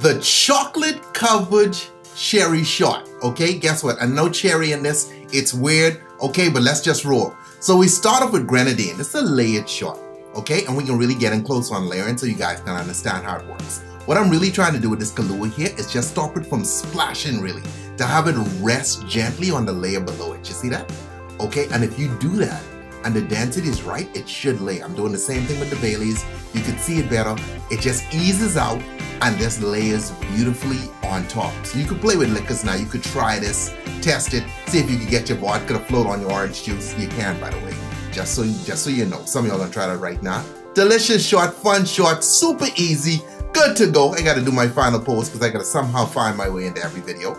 the chocolate covered cherry shot. Okay, guess what? I know cherry in this, it's weird. Okay, but let's just roll. So we start off with grenadine. It's a layered shot. Okay, and we can really get in close on layering so you guys can understand how it works. What I'm really trying to do with this Kahlua here is just stop it from splashing really, to have it rest gently on the layer below it. You see that? Okay, and if you do that, and the density is right, it should lay. I'm doing the same thing with the Baileys. You can see it better. It just eases out and this layers beautifully on top. So you can play with liquors now. You could try this, test it, see if you can get your vodka to float on your orange juice. You can, by the way, just so, just so you know. Some of y'all gonna try that right now. Delicious short, fun short, super easy, good to go. I gotta do my final pose because I gotta somehow find my way into every video.